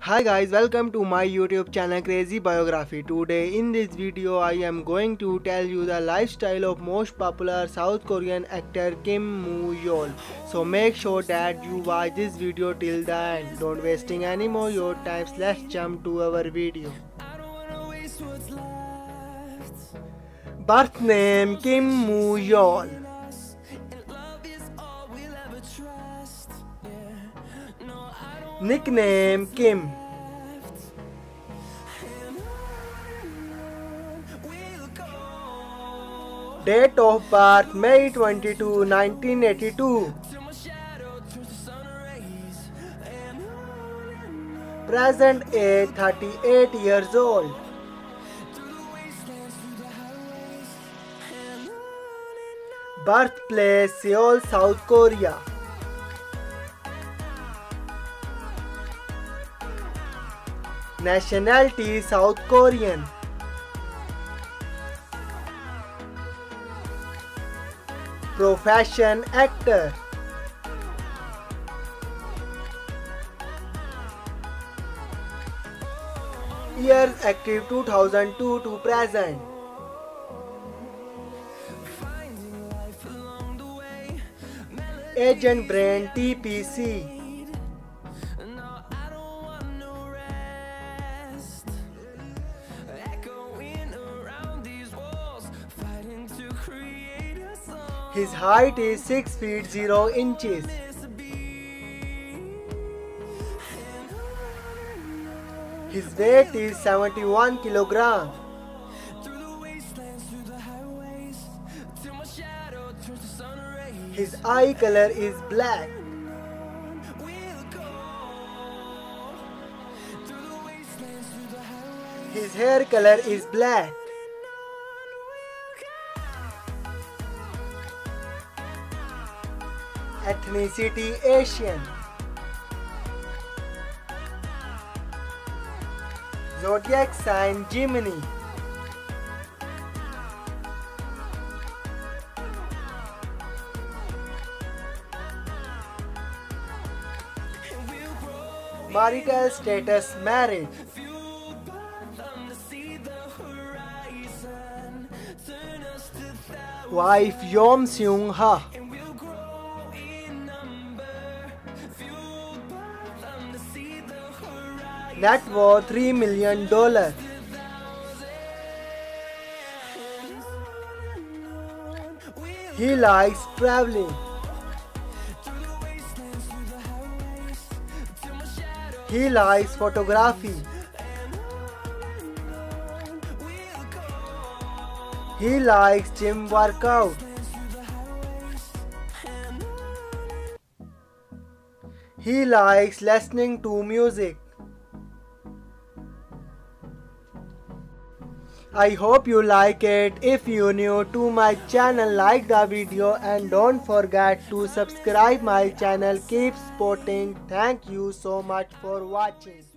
Hi guys, welcome to my YouTube channel Crazy Biography. Today in this video I am going to tell you the lifestyle of most popular South Korean actor Kim Moo Yeol. So make sure that you watch this video till the end. Don't wasting any more your time. Let's jump to our video. Birth name Kim Moo Nickname Kim. Date of birth May 22, 1982. Present age 38 years old. Birthplace Seoul, South Korea. Nationality South Korean. Profession actor. Years active 2002 to present. Agent Brand TPC. His height is 6 feet 0 inches. His weight is 71 kilogram. His eye color is black. His hair color is black. Ethnicity Asian. Zodiac sign Gemini. Marital status married. Wife Yom Seung Ha. Net was $3 million. He likes traveling. He likes photography. He likes gym workout. He likes listening to music. I hope you like it. If you new to my channel like the video and don't forget to subscribe my channel. Keep supporting. Thank you so much for watching.